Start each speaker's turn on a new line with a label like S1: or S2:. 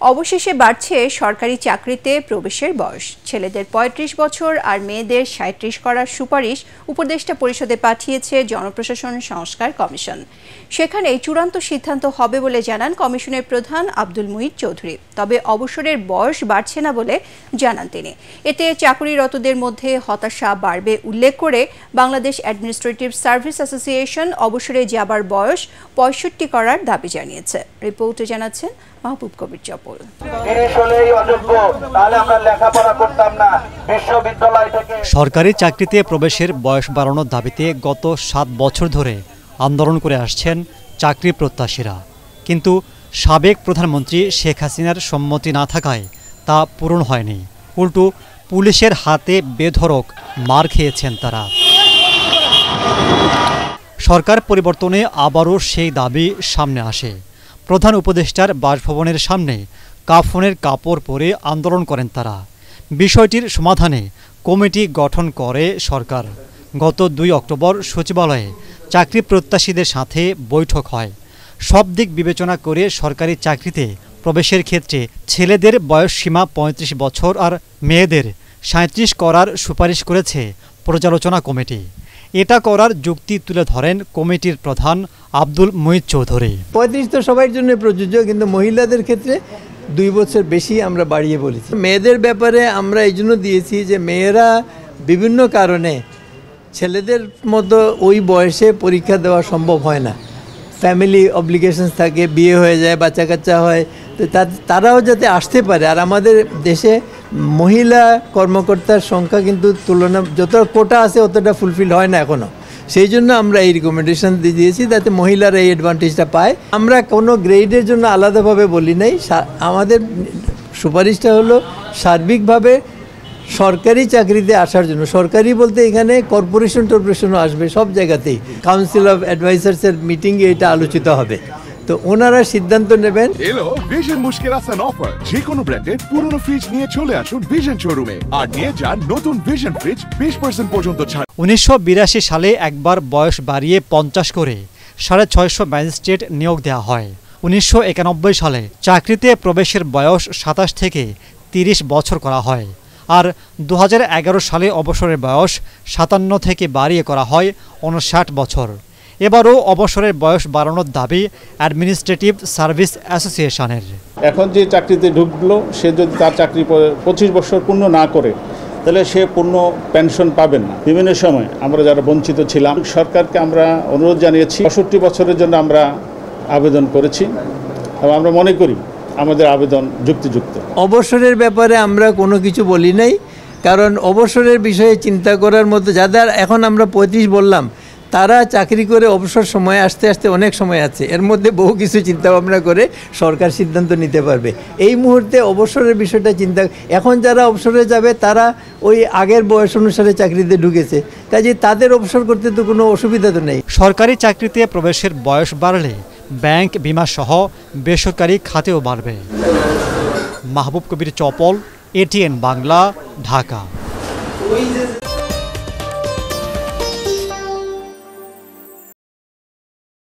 S1: অবশেষে বাড়ছে সরকারি চাকরিতে প্রবেশের বয়স। ছেলেদের ৩৫ বছর আর মেয়েদের সাঁত্রিশ করার সুপারিশ উপদেষ্টা পরিষদে পাঠিয়েছে জনপ্রশাসন সংস্কার কমিশন। সেখানে চূড়ান্ত সিদ্ধান্ত হবে বলে জানান কমিশনের প্রধান আব্দুল মুহিত চৌধুরী। তবে অবসরের বয়স বাড়ছে না বলে জানান তিনি। এতে চাকরিরতদের মধ্যে হতাশা বাড়বে উল্লেখ করে বাংলাদেশ অ্যাডমিনিস্ট্রেটিভ সার্ভিস অ্যাসোসিয়েশন অবসরে যাবার বয়স পঁয়ষট্টি করার দাবি জানিয়েছে। রিপোর্টে জানাচ্ছেন মাহবুব কবির চপল।
S2: তিরিশ হলেই অযোগ্য তাহলে আমরা লেখাপড়া করতাম না। বিশ্ববিদ্যালয় থেকে
S3: সরকারি চাকরিতে প্রবেশের বয়স বাড়ানোর দাবিতে গত সাত বছর ধরে আন্দোলন করে আসছেন চাকরি প্রত্যাশীরা। কিন্তু সাবেক প্রধানমন্ত্রী শেখ হাসিনার সম্মতি না থাকায় তা পূরণ হয়নি। উল্টো পুলিশের হাতে বেধরক মার খেয়েছেন তারা। সরকার পরিবর্তনে আবারও সেই দাবি সামনে আসে। প্রধান উপদেষ্টার বাসভবনের সামনে কাফনের কাপড় পরে আন্দোলন করেন তারা। বিষয়টির সমাধানে কমিটি গঠন করে সরকার। গত দুই অক্টোবর সচিবালয়ে চাকরি প্রত্যাশীদের সাথে বৈঠক হয়। সব দিক বিবেচনা করে সরকারি চাকরিতে প্রবেশের ক্ষেত্রে ছেলেদের বয়স সীমা পঁয়ত্রিশ বছর আর মেয়েদের সাঁত্রিশ করার সুপারিশ করেছে পর্যালোচনা কমিটি। এটা করার যুক্তি তুলে ধরেন কমিটির প্রধান আব্দুল মুহিত চৌধুরী।
S4: পঁয়ত্রিশ তো সবার জন্য প্রযোজ্য, কিন্তু মহিলাদের ক্ষেত্রে দুই বছর বেশি আমরা বাড়িয়ে বলেছি। মেয়েদের ব্যাপারে আমরা এই জন্য দিয়েছি যে মেয়েরা বিভিন্ন কারণে ছেলেদের মতো ওই বয়সে পরীক্ষা দেওয়া সম্ভব হয় না। ফ্যামিলি অব্লিগেশনস থাকে, বিয়ে হয়ে যায় বাচ্চা কাচ্চা হয়, তো তারাও যাতে আসতে পারে। আর আমাদের দেশে মহিলা কর্মকর্তার সংখ্যা কিন্তু তুলনা যত কোটা আছে অতটা ফুলফিল হয় না এখনও সেই জন্য আমরা এই রিকমেন্ডেশন দিয়েছি যাতে মহিলারা এই অ্যাডভান্টেজটা পায়। আমরা কোনো গ্রেডের জন্য আলাদাভাবে বলি নাই। আমাদের সুপারিশটা হলো সার্বিকভাবে সরকারি চাকরিতে আসার জন্য। সরকারি বলতে এখানে কর্পোরেশন টর্পোরেশনও আসবে সব জায়গাতেই। কাউন্সিল অফ অ্যাডভাইসার্সের মিটিংয়ে এটা আলোচিত হবে। তো ওনারা সিদ্ধান্ত নেবেন।
S5: এলো ভিশন মুশকিল আসান অফার যে কোনো ব্র্যান্ডের পুরনো ফ্রিজ নিয়ে চলে আসুন ভিশন শোরুমে আর নিয়ে যান নতুন ভিশন ফ্রিজ বিশ পার্সেন্ট পর্যন্ত ছাড়।
S3: উনিশশো বিরাশি সালে একবার বয়স বাড়িয়ে পঞ্চাশ করে সাড়ে ছয়শো ম্যাজিস্ট্রেট নিয়োগ দেওয়া হয়। উনিশশো একানব্বই সালে চাকরিতে প্রবেশের বয়স সাতাশ থেকে তিরিশ বছর করা হয়। আর দু হাজার এগারো সালে অবসরের বয়স সাতান্ন থেকে বাড়িয়ে করা হয় উনষাট বছর। এবারও অবসরের বয়স বাড়ানোর দাবি অ্যাডমিনিস্ট্রেটিভ সার্ভিস অ্যাসোসিয়েশনের।
S6: এখন যে চাকরিতে ঢুকলো সে যদি তার চাকরি প- পঁচিশ বছর পূর্ণ না করে তাহলে সে পূর্ণ পেনশন পাবেন না। বিভিন্ন সময় আমরা যারা বঞ্চিত ছিলাম সরকারকে আমরা অনুরোধ জানিয়েছি পঁয়ষট্টি বছরের জন্য আমরা আবেদন করেছি এবং আমরা মনে করি আমাদের আবেদন যুক্তিযুক্ত।
S4: অবসরের ব্যাপারে আমরা কোনো কিছু বলি নাই কারণ অবসরের বিষয়ে চিন্তা করার মতো যাদের এখন আমরা পঁয়ত্রিশ বললাম তারা চাকরি করে অবসর সময় আসতে আসতে অনেক সময় আছে। এর মধ্যে বহু কিছু চিন্তা ভাবনা করে সরকার সিদ্ধান্ত নিতে পারবে। এই মুহূর্তে অবসরের বিষয়টা চিন্তা, এখন যারা অবসরে যাবে তারা ওই আগের বয়স অনুসারে চাকরিতে ঢুকেছে। কাজে তাদের অবসর করতে তো কোনো অসুবিধা তো নেই।
S3: সরকারি চাকরিতে প্রবেশের বয়স বাড়লে ব্যাংক বিমা সহ বেসরকারি খাতেও বাড়বে। মাহবুব কবির চপল এটিএন বাংলা, ঢাকা।